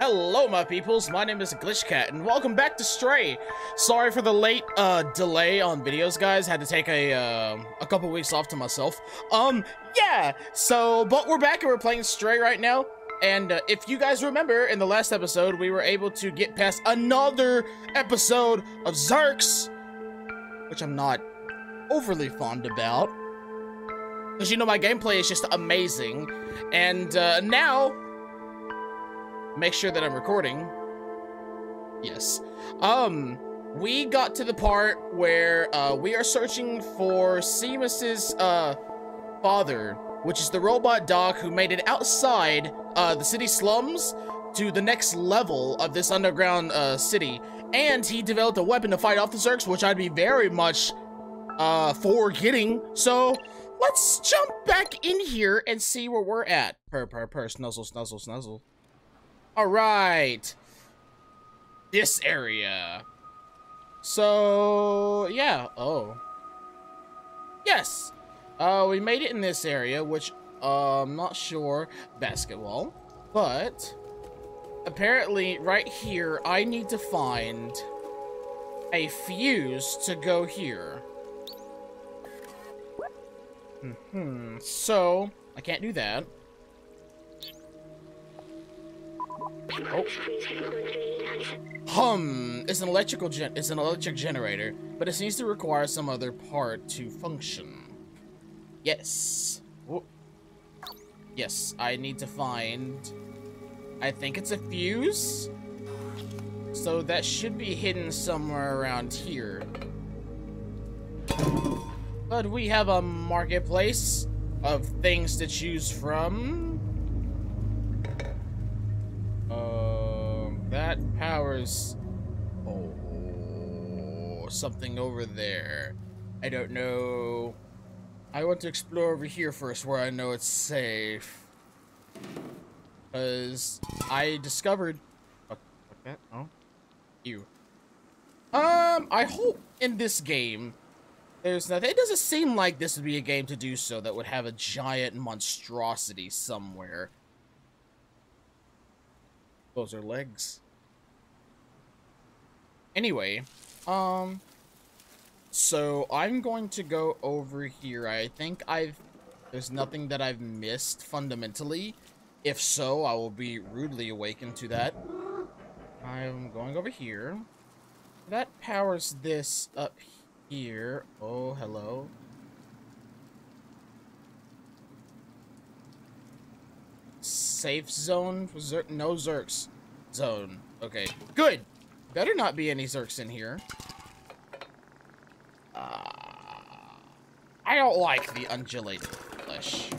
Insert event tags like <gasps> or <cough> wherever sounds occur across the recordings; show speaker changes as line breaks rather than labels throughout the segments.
Hello, my peoples. My name is GlitchKat, and welcome back to Stray. Sorry for the late uh, delay on videos, guys. Had to take a uh, a couple weeks off to myself. Um, yeah. So, but we're back and we're playing Stray right now. And uh, if you guys remember, in the last episode, we were able to get past another episode of Zurks, which I'm not overly fond about. Because, you know, my gameplay is just amazing. And uh, now make sure that I'm recording. Yes. Um, we got to the part where uh, we are searching for Seamus's uh, father, which is the robot dog who made it outside uh, the city slums to the next level of this underground uh, city. And he developed a weapon to fight off the Zurks, which I'd be very much uh, for getting. So let's jump back in here and see where we're at. Per, per, per, snuzzle, snuzzle, snuzzle. All right. This area. So, yeah. Oh. Yes. Uh, we made it in this area, which, uh, I'm not sure. Basketball. But, apparently, right here, I need to find a fuse to go here. Mm hmm. So, I can't do that. Oh. Hum, it's an electrical gen it's an electric generator, but it seems to require some other part to function. Yes. Yes, I need to find I think it's a fuse. So that should be hidden somewhere around here. But we have a marketplace of things to choose from. That powers... Oh, something over there. I don't know. I want to explore over here first where I know it's safe. Because I discovered... What, what that? Oh? You. Um, I hope in this game there's nothing. It doesn't seem like this would be a game to do so that would have a giant monstrosity somewhere. Those are legs. Anyway, um, so I'm going to go over here. I think I've, there's nothing that I've missed fundamentally. If so, I will be rudely awakened to that. I'm going over here. That powers this up here. Oh, hello. Safe zone? Zer no Zurks zone. Okay, good. Better not be any Zurks in here. Uh, I don't like the undulated flesh.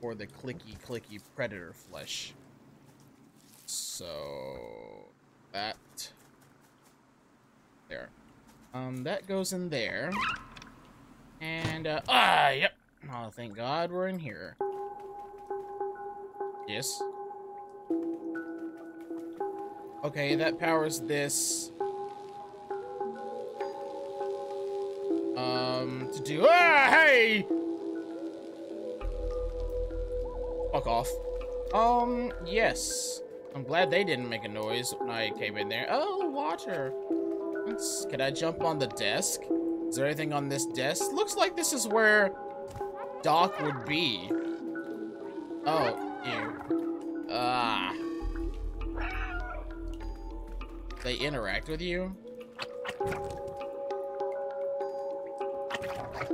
Or the clicky clicky predator flesh. So that there. Um that goes in there. And uh ah yep. Oh thank God we're in here. Yes. Okay, that powers this. Um, to do- Ah, hey! Fuck off. Um, yes. I'm glad they didn't make a noise when I came in there. Oh, water. Let's, can I jump on the desk? Is there anything on this desk? Looks like this is where Doc would be. Oh, They interact with you?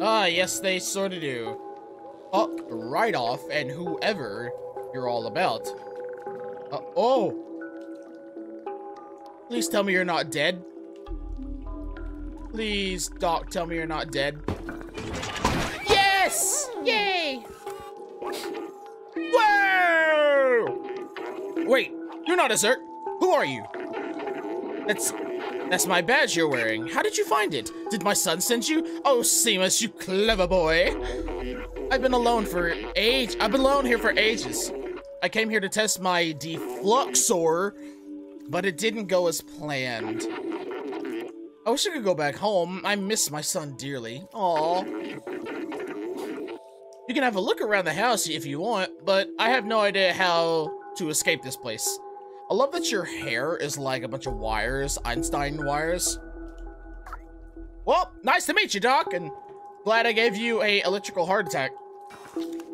Ah, yes, they sort of do. Fuck right off and whoever you're all about. Uh, oh! Please tell me you're not dead. Please, Doc, tell me you're not dead. Yes! Yay! Whoa! Wait, you're not a Zurk. Who are you? That's that's my badge you're wearing. How did you find it? Did my son send you? Oh, Seamus, you clever boy. I've been alone for age. I've been alone here for ages. I came here to test my defluxor, but it didn't go as planned. I wish I could go back home. I miss my son dearly. Aww. You can have a look around the house if you want, but I have no idea how to escape this place. I love that your hair is like a bunch of wires, Einstein wires. Well, nice to meet you, Doc, and glad I gave you a electrical heart attack.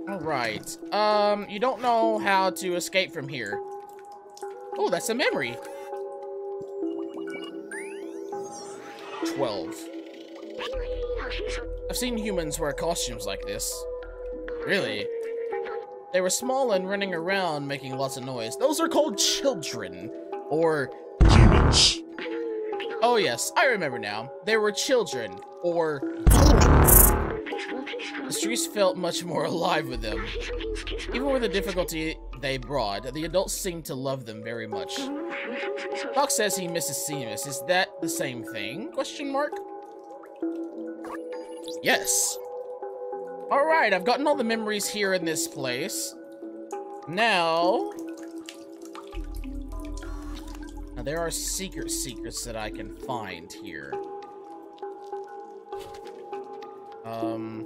All right. Um, you don't know how to escape from here. Oh, that's a memory. 12. I've seen humans wear costumes like this. Really? They were small and running around making lots of noise. Those are called children. Or demons. Oh yes, I remember now. They were children. Or the streets felt much more alive with them. Even with the difficulty they brought, the adults seemed to love them very much. Doc says he misses Seamus. Is that the same thing? Question mark? Yes. Alright, I've gotten all the memories here in this place. Now... Now, there are secret secrets that I can find here. Um...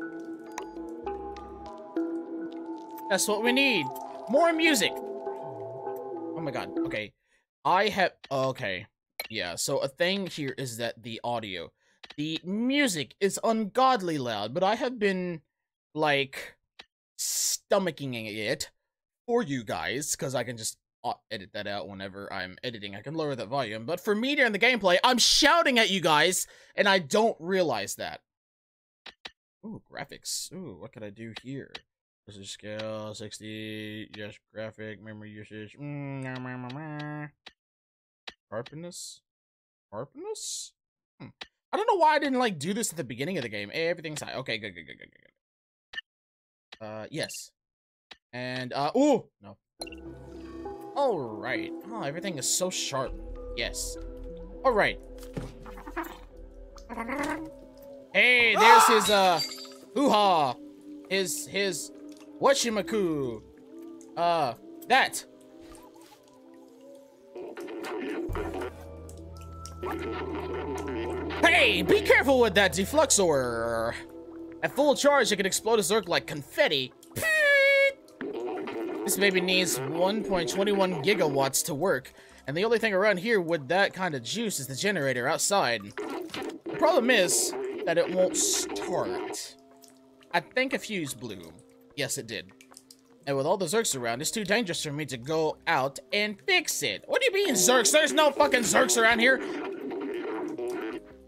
That's what we need. More music. Oh my god. Okay. I have... Okay. Yeah, so a thing here is that the audio. The music is ungodly loud, but I have been, like, stomaching it for you guys, because I can just uh, edit that out whenever I'm editing. I can lower that volume. But for me during the gameplay, I'm shouting at you guys, and I don't realize that. Ooh, graphics. Ooh, what can I do here? This is scale, 60, yes, graphic, memory usage, mm, sharpness, sharpness? Hmm. I don't know why I didn't, like, do this at the beginning of the game. Everything's high. Okay, good, good, good, good, good. Uh, yes. And, uh, ooh, no. Alright. Oh, everything is so sharp. Yes. Alright. Hey, there's his, <gasps> uh, hoo-ha. His, his, Whatchamaku? Uh, that. Hey, be careful with that defluxor. At full charge, it can explode a Zurk like confetti. This baby needs 1.21 gigawatts to work, and the only thing around here with that kind of juice is the generator outside. The problem is that it won't start. I think a fuse blew. Yes, it did. And with all the Zurks around, it's too dangerous for me to go out and fix it. What do you mean, Zurks? There's no fucking Zurks around here.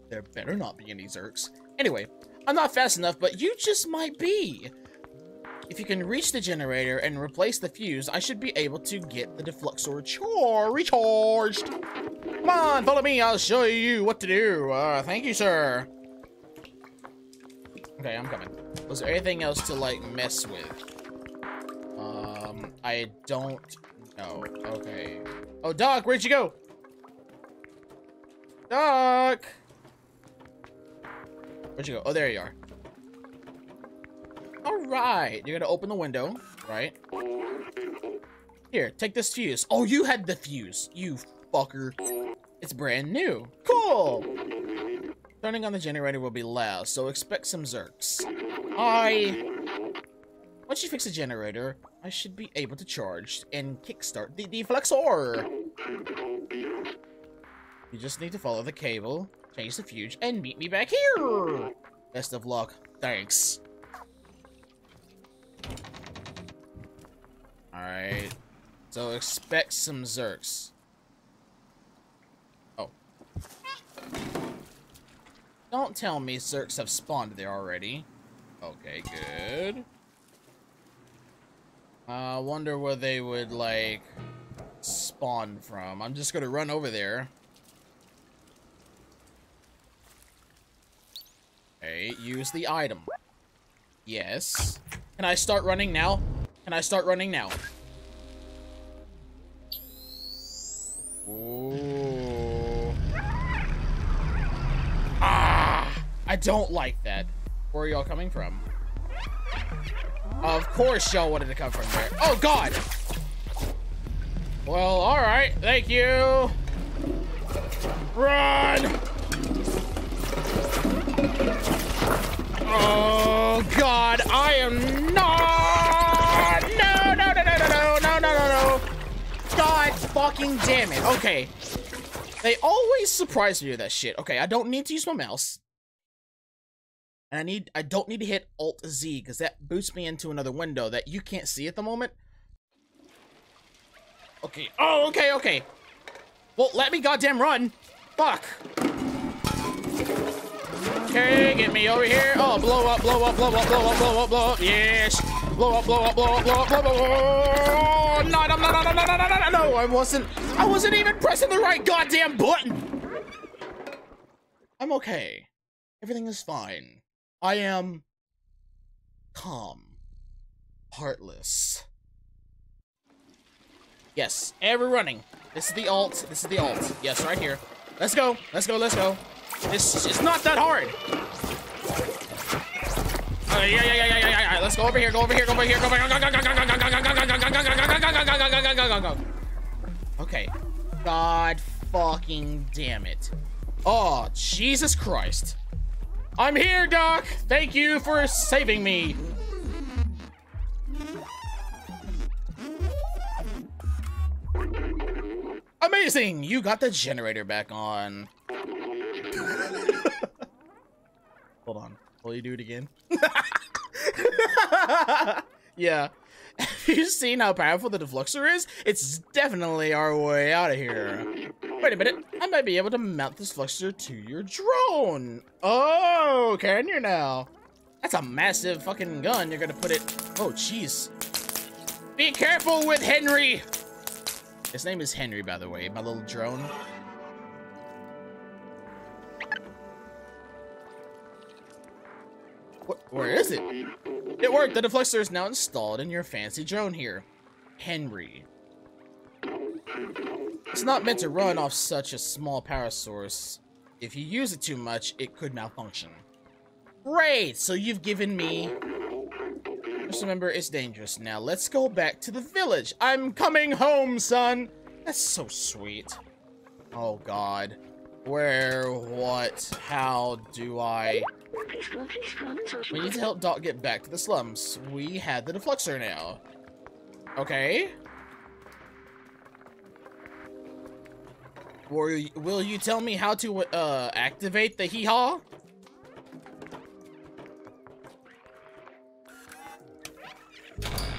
There better not be any Zurks. Anyway, I'm not fast enough, but you just might be. If you can reach the generator and replace the fuse, I should be able to get the defluxor char recharged. Come on, follow me. I'll show you what to do. Uh, thank you, sir. Okay, I'm coming. Was there anything else to, like, mess with? Um, I don't know. Okay. Oh, Doc, where'd you go? Doc! Where'd you go? Oh, there you are. Alright, you're gonna open the window, right? Here, take this fuse. Oh, you had the fuse, you fucker. It's brand new. Cool! Turning on the generator will be loud, so expect some zurks. I... Once you fix the generator, I should be able to charge and kickstart the defluxor. You just need to follow the cable, change the fuse, and meet me back here. Best of luck. Thanks. Alright. So expect some zurks. Oh. Don't tell me Zurks have spawned there already. Okay, good. I uh, wonder where they would, like, spawn from. I'm just gonna run over there. Okay, use the item. Yes. Can I start running now? Can I start running now? Ooh. Ah! I don't like that. Where are y'all coming from? Of course y'all wanted to come from there. Oh, God! Well, alright. Thank you. Run! Oh, God. I am not... No, no, no, no, no, no, no, no, no. God fucking damn it. Okay. They always surprise me with that shit. Okay, I don't need to use my mouse. And I need I don't need to hit Alt Z because that boosts me into another window that you can't see at the moment. Okay. Oh, okay, okay. Well, let me goddamn run. Fuck. Okay, get me over here. Oh, blow up, blow up, blow up, blow up, blow up, blow up. Yes. Blow up, blow up, blow up, blow up, blow up. Oh, no, no, no, no, no, no, no, no, no, no. I wasn't, I wasn't even pressing the right goddamn button. I'm okay. Everything is fine. I am calm, heartless. Yes, ever running. This is the alt. This is the alt. Yes, right here. Let's go. Let's go. Let's go. It's it's not that hard. Uh, yeah, yeah, yeah, yeah, yeah, yeah. Let's go over here. Go over here. Go over here. Go over here. Okay. God fucking damn it. Oh, Jesus Christ. I'm here, Doc. Thank you for saving me. Amazing! You got the generator back on. Hold on. Will you do it again? <laughs> <laughs> yeah. <laughs> Have you seen how powerful the defluxor is? It's definitely our way out of here. Wait a minute. I might be able to mount this fluxer to your drone. Oh, can you now? That's a massive fucking gun. You're gonna put it... Oh, jeez. Be careful with Henry! His name is Henry, by the way, my little drone. Where is it? It worked! The defluxor is now installed in your fancy drone here. Henry. It's not meant to run off such a small power source. If you use it too much, it could malfunction. Great! So you've given me... Just remember, it's dangerous. Now, let's go back to the village. I'm coming home, son! That's so sweet. Oh, God. Where, what, how do I... We need to help Doc get back to the slums. We had the defluxor now. Okay. Will you, will you tell me how to uh, activate the hee-haw?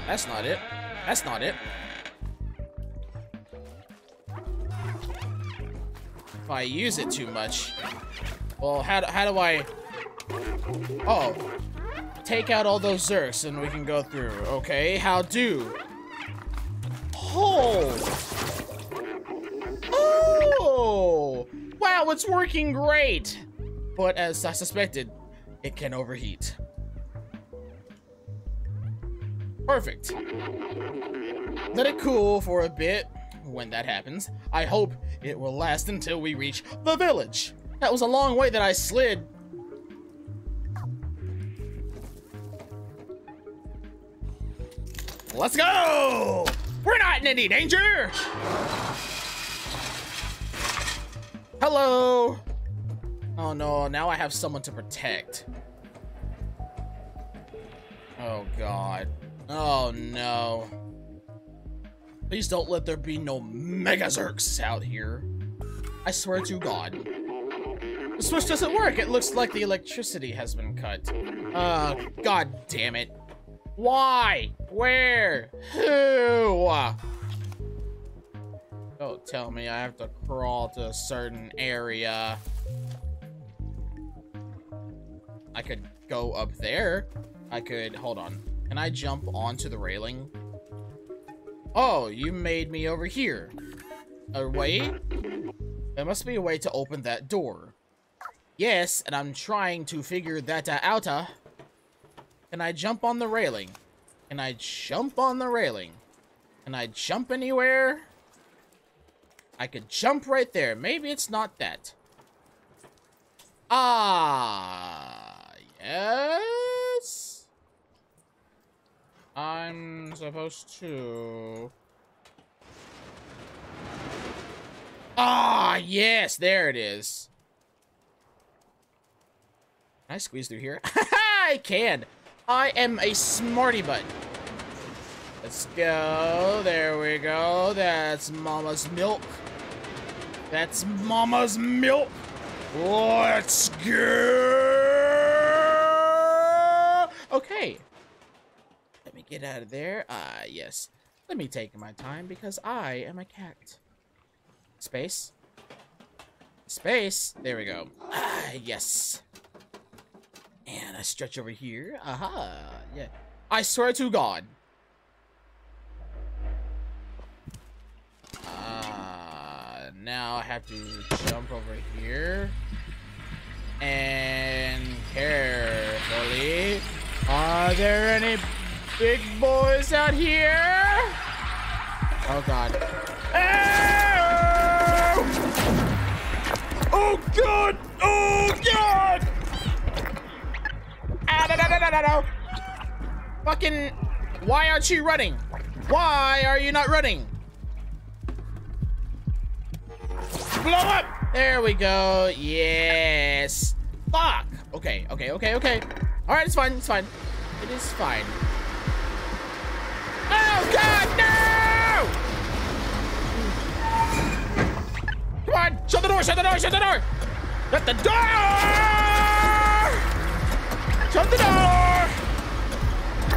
That's not it. That's not it. If I use it too much. Well, how, how do I... Oh. Take out all those Zurks and we can go through. Okay, how do? Oh! Oh! Wow, it's working great! But as I suspected, it can overheat. Perfect. Let it cool for a bit. When that happens, I hope it will last until we reach the village. That was a long way that I slid Let's go! We're not in any danger! Hello! Oh no, now I have someone to protect. Oh god. Oh no. Please don't let there be no Mega Zurks out here. I swear to god. The switch doesn't work. It looks like the electricity has been cut. Uh, god damn it. Why? Where? Who? Don't tell me I have to crawl to a certain area. I could go up there. I could, hold on. Can I jump onto the railing? Oh, you made me over here. A way? There must be a way to open that door. Yes, and I'm trying to figure that out. Uh, Can I jump on the railing? Can I jump on the railing? Can I jump anywhere? I could jump right there. Maybe it's not that. Ah, yes? I'm supposed to... Ah, yes, there it is. Can I squeeze through here? <laughs> I can. I am a smarty butt. Let's go. There we go. That's mama's milk. That's mama's milk. Let's go. Okay. Let me get out of there. Ah, uh, yes. Let me take my time because I am a cat. Space. Space. There we go. Ah, yes. And I stretch over here. Aha. Yeah. I swear to God. Uh, now I have to jump over here. And carefully. Are there any big boys out here? Oh, God. Oh, oh God! Oh, God! No, no, no! Fucking... Why aren't you running? Why are you not running? Blow up! There we go. Yes. Fuck. Okay, okay, okay, okay. All right, it's fine. It's fine. It is fine. Oh, God, no! Come on, shut the door, shut the door, shut the door! Shut the door! Shut the door!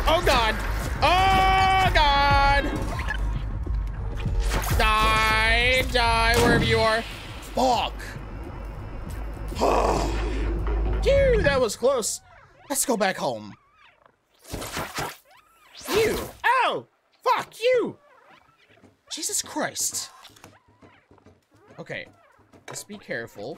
Oh, God. Oh, God! Die, die, wherever you are. Fuck. <sighs> Phew, that was close. Let's go back home. You. Ow! Fuck you! Jesus Christ. Okay. Let's be careful.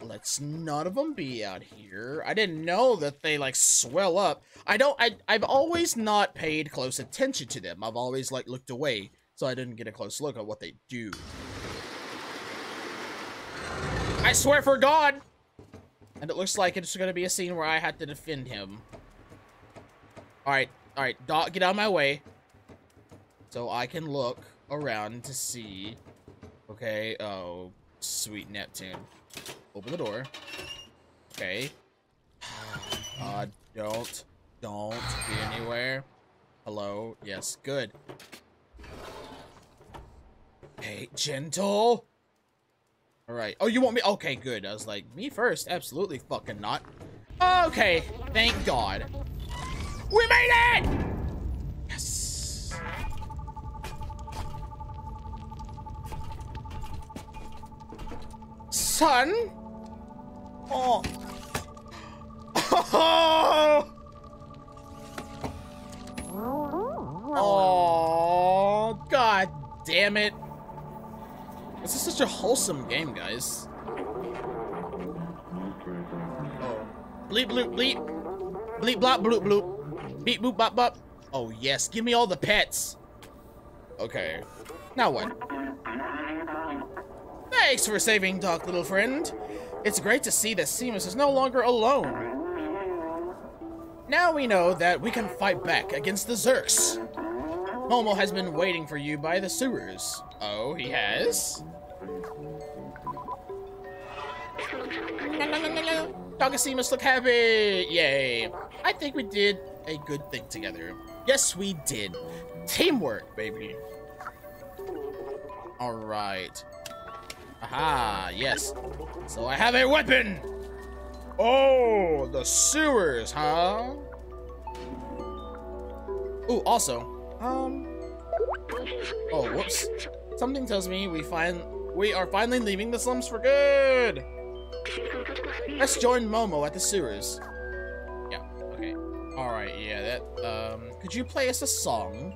Let's none of them be out here. I didn't know that they like swell up. I don't I I've always not paid close attention to them. I've always like looked away so I didn't get a close look at what they do. I swear for God! And it looks like it's gonna be a scene where I have to defend him. Alright, alright, Dot, get out of my way. So I can look around to see. Okay, oh, sweet Neptune. Open the door. Okay. Uh, don't, don't be anywhere. Hello? Yes, good. Hey, gentle. Alright. Oh, you want me? Okay, good. I was like, me first? Absolutely fucking not. Okay, thank God. We made it! Son? Oh. Oh, god damn it. This is such a wholesome game, guys. Oh. Bleep, bloop, bleep. Bleep, blop, bloop, bloop. Beep, boop, bop, bop. Oh, yes. Give me all the pets. Okay. Now what? Thanks for saving Doc, little friend. It's great to see that Seamus is no longer alone. Now we know that we can fight back against the Zurks. Momo has been waiting for you by the sewers. Oh, he has? Doc and Seamus look happy! Yay! I think we did a good thing together. Yes, we did. Teamwork, baby. Alright. Aha, yes. So I have a weapon! Oh, the sewers, huh? Ooh, also, um... Oh, whoops. Something tells me we find we are finally leaving the slums for good! Let's join Momo at the sewers. Yeah, okay. Alright, yeah, that, um, could you play us a song?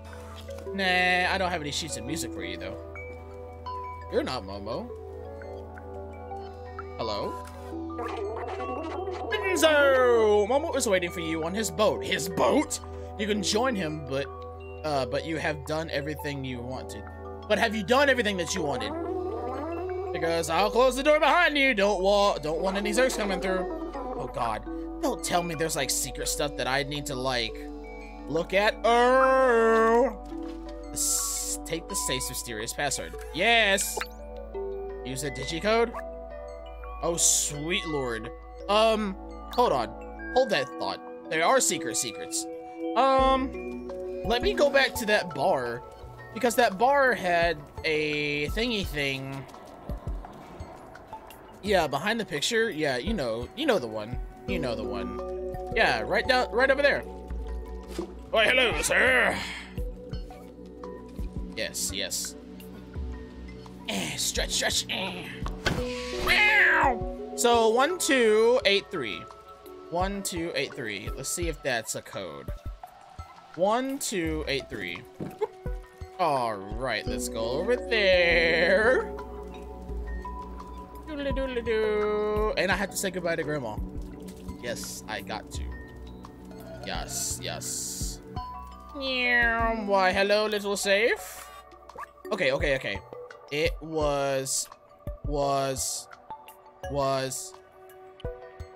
Nah, I don't have any sheets of music for you, though. You're not Momo. Hello? Enzo! Momo is waiting for you on his boat. His boat? You can join him, but, uh, but you have done everything you wanted. But have you done everything that you wanted? Because I'll close the door behind you. Don't want don't want any Zurks coming through. Oh god. Don't tell me there's like secret stuff that I need to like look at. Oh take the safe mysterious password. Yes. Use a digicode. Oh sweet lord. Um, hold on. Hold that thought. There are secret secrets. Um, let me go back to that bar. Because that bar had a thingy thing. Yeah, behind the picture. Yeah, you know, you know the one. You know the one. Yeah, right down, right over there. Why, hello, sir. Yes, yes. Eh, stretch, stretch. Eh. So one, two, eight, three. One, two, eight, three. Let's see if that's a code. One, two, eight, three. All right, let's go over there. And I have to say goodbye to Grandma. Yes, I got to. Yes, yes. Why, hello, little safe. Okay, okay, okay. It was, was, was,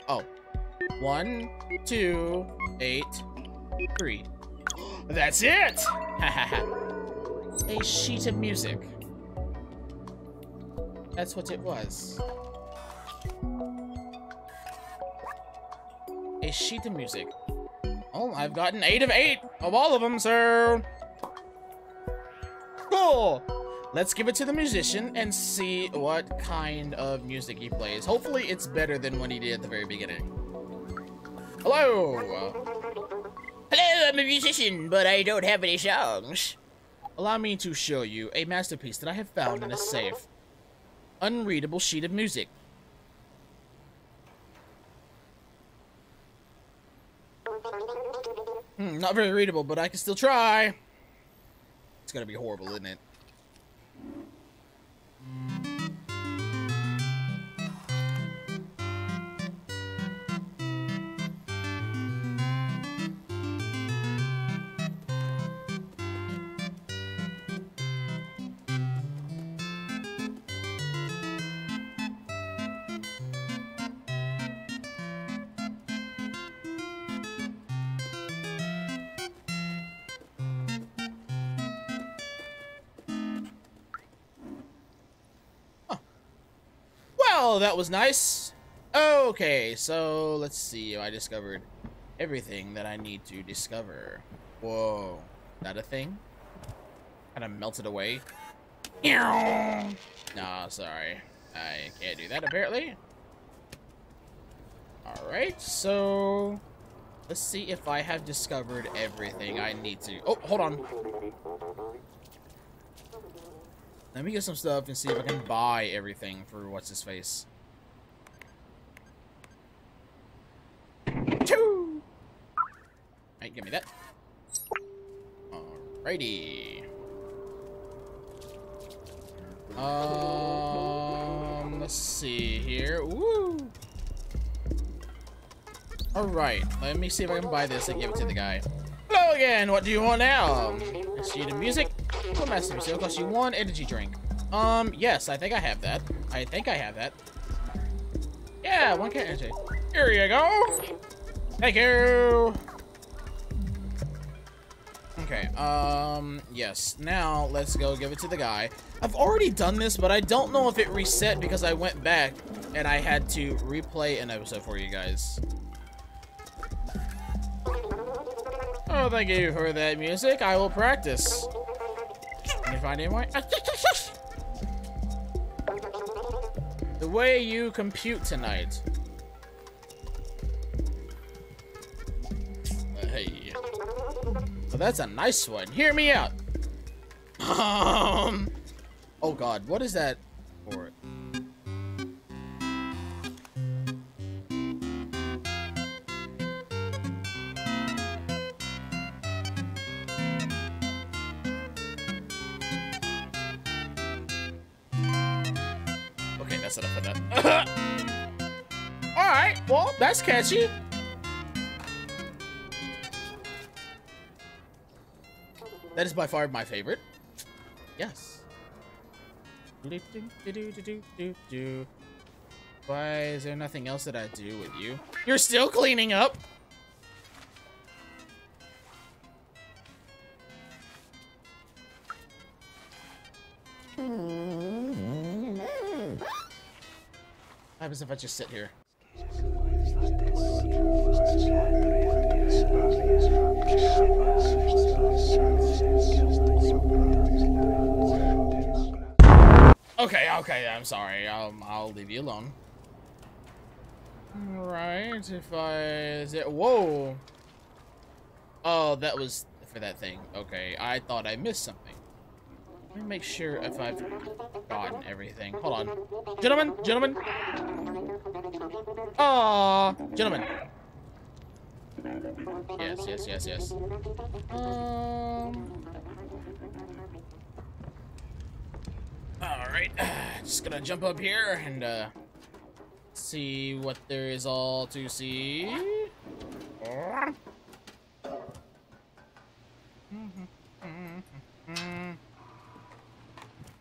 oh, one, two, eight, three. <gasps> That's it! <laughs> A sheet of music. That's what it was. A sheet of music. Oh, I've gotten eight of eight of all of them, sir. Cool. Let's give it to the musician and see what kind of music he plays. Hopefully it's better than what he did at the very beginning. Hello!
Hello, I'm a musician, but I don't have any songs.
Allow me to show you a masterpiece that I have found in a safe. Unreadable sheet of music. Hmm, not very readable, but I can still try. It's gonna be horrible, isn't it? That was nice. Okay, so let's see. I discovered everything that I need to discover. Whoa. That a thing? Kind of melted away. Nah, sorry. I can't do that, apparently. Alright, so... Let's see if I have discovered everything I need to... Oh, hold on. Let me get some stuff and see if I can buy everything for what's his face. Choo! Alright, give me that. Alrighty. Um, let's see here. Woo! Alright, let me see if I can buy this and give it to the guy. Hello again, what do you want now? A sheet of music? What master sale costs you one energy drink? Um, yes, I think I have that. I think I have that. Yeah, one can energy. Here you go. Thank you. Um, yes. Now, let's go give it to the guy. I've already done this, but I don't know if it reset because I went back and I had to replay an episode for you guys. Oh, thank you for that music. I will practice. Can you find any more? <laughs> The way you compute tonight. That's a nice one. Hear me out. Um. Oh God, what is that for? Okay, that's enough of that. <laughs> Alright, well, that's catchy. That is by far my favorite. Yes. Why is there nothing else that I do with you? You're still cleaning up? What happens if I just sit here? Okay, okay, I'm sorry. Um, I'll leave you alone. Alright, if I... Is it... Whoa! Oh, that was for that thing. Okay, I thought I missed something. Let me make sure if I've gotten everything. Hold on. Gentlemen, gentlemen. Ah, gentlemen. Yes, yes, yes, yes. Um. Alright, <sighs> just gonna jump up here and uh, see what there is all to see.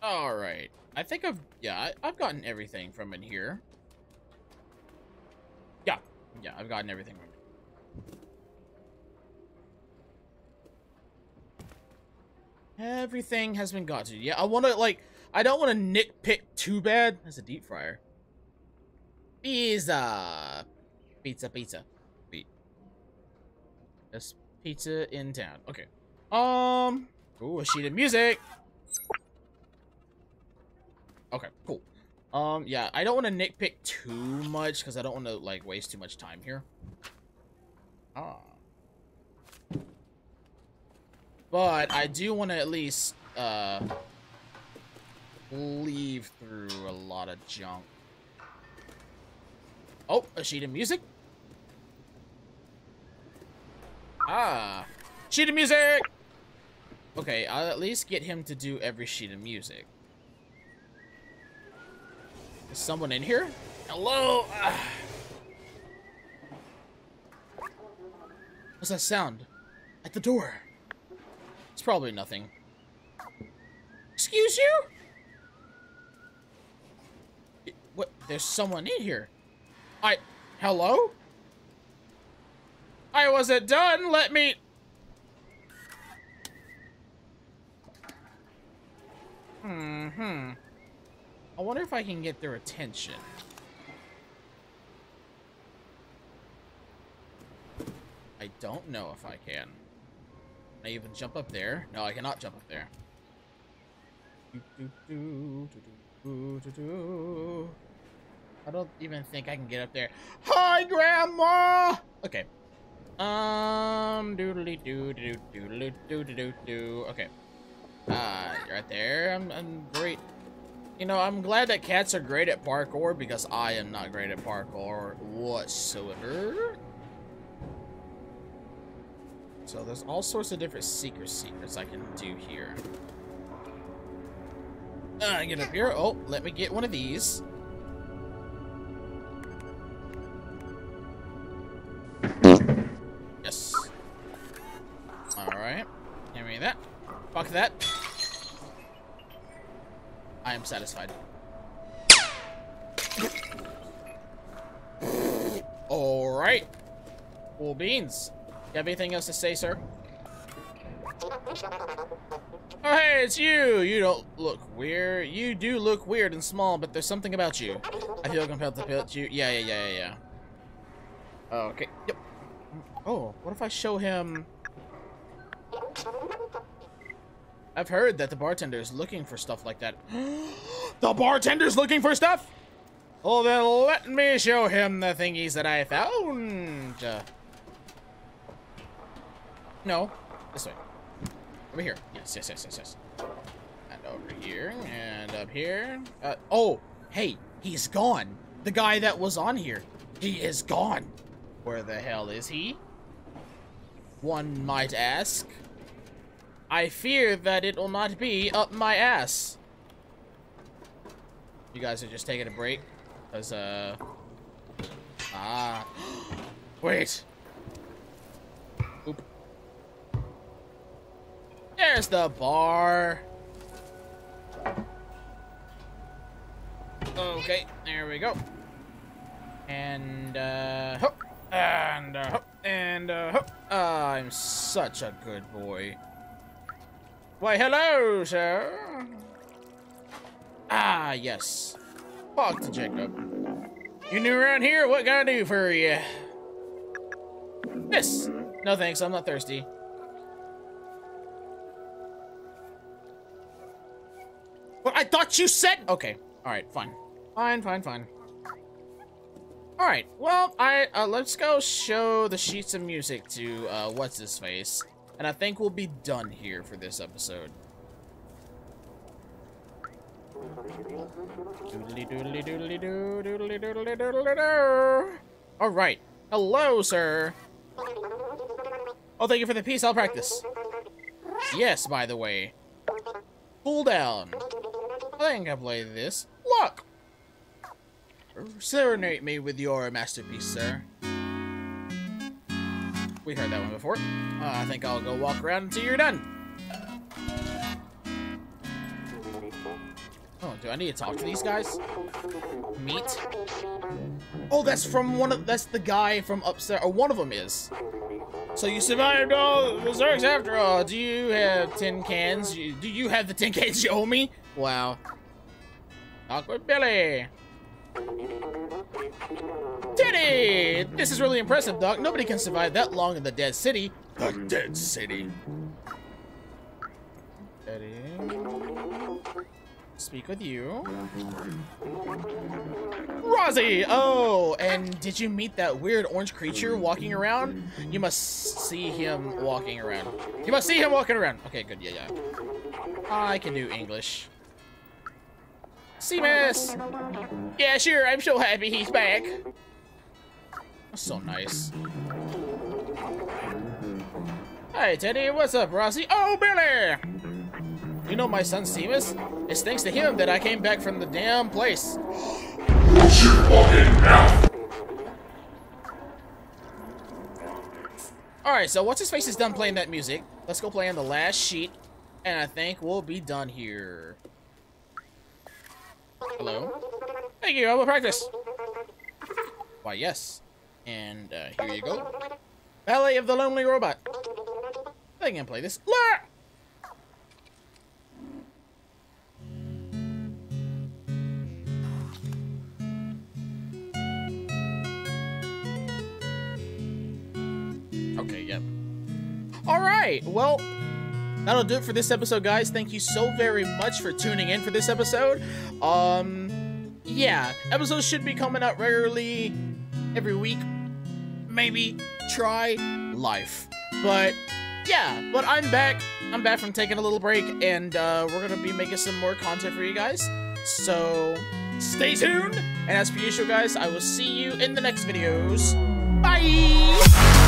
Alright, I think I've, yeah, I, I've gotten everything from in here. Yeah, yeah, I've gotten everything from Everything has been got to. Yeah, I want to, like, I don't want to nitpick too bad. That's a deep fryer. Pizza. Pizza, pizza. Beat. Pizza in town. Okay. Um. Ooh, a sheet of music. Okay, cool. Um, yeah, I don't want to nitpick too much because I don't want to, like, waste too much time here. Ah. But I do want to at least, uh, leave through a lot of junk. Oh, a sheet of music. Ah, sheet of music! Okay, I'll at least get him to do every sheet of music. Is someone in here? Hello? Ah. What's that sound? At the door. It's probably nothing. Excuse you? What? There's someone in here. I... Hello? I wasn't done. Let me... Hmm, hmm. I wonder if I can get their attention. I don't know if I can. Can I even jump up there? No, I cannot jump up there. I don't even think I can get up there. Hi, Grandma! Okay. Um, doodly doo doo doodly doo doo doo doo. Okay. Ah, uh, right there. I'm, I'm great. You know, I'm glad that cats are great at parkour because I am not great at parkour whatsoever. So there's all sorts of different secret secrets I can do here. Uh, get up here. Oh, let me get one of these. Satisfied. Alright. Cool beans. You have anything else to say, sir? Oh, hey, it's you! You don't look weird. You do look weird and small, but there's something about you. I feel compelled to pet you. Yeah, yeah, yeah, yeah, yeah. Okay, yep. Oh, what if I show him... I've heard that the bartender is looking for stuff like that. the bartender's looking for stuff? <gasps> Oh, then let me show him the thingies that I found. Uh, no, this way. Over here. Yes, yes, yes, yes, yes. And over here, and up here. Uh, oh, hey, he's gone. The guy that was on here, he is gone. Where the hell is he? One might ask. I fear that it will not be up my ass. You guys are just taking a break? Because, uh... Ah. <gasps> Wait. Oop. There's the bar. Okay, there we go. And, uh... Hook. And, uh, hook. And, uh, hook. I'm such a good boy. Why, hello, sir. Ah, yes. Talk to Jacob. You new around here? What can I do for you? This. No thanks, I'm not thirsty. Well, I... thought you said- Okay, alright, fine. Fine, fine, fine. Alright, well, I, uh, let's go show the sheets of music to, uh, what's-his-face. And I think we'll be done here for this episode. Alright. Hello, sir. Oh, thank you for the piece. I'll practice. Yes, by the way. Cool down. I think I play this. Look! Serenade me with your masterpiece, sir. We heard that one before. Uh, I think I'll go walk around until you're done. Oh, do I need to talk to these guys? Meet? Oh, that's from one of- that's the guy from upstairs, or one of them is. So you survived all the Zurks after all. Do you have tin cans? Do you have the tin cans you owe me? Wow. With Billy. Teddy! This is really impressive, Doc. Nobody can survive that long in the dead city. The dead city. Teddy. Speak with you. Rozzy! Oh, and did you meet that weird orange creature walking around? You must see him walking around. You must see him walking around. Okay, good. Yeah, yeah. I can do English. Seamus! Yeah, sure. I'm so happy he's back. That's so nice. Hey, Teddy. What's up, Rossi? Oh, Billy! You know my son Seamus? It's thanks to him that I came back from the damn place. Who's your fucking mouth? Alright, so what's his face is done playing that music. Let's go play on the last sheet. And I think we'll be done here. Hello? Thank you, I will practice. Why, yes. And uh, here you go. Ballet of the Lonely Robot. I can play this. Look! Okay, yep. Alright, well, that'll do it for this episode, guys. Thank you so very much for tuning in for this episode. Um, yeah, episodes should be coming out regularly every week. Maybe try life. But, yeah, but I'm back. I'm back from taking a little break, and uh, we're to be making some more content for you guys. So, stay tuned. And as per usual, guys, I will see you in the next videos. Bye!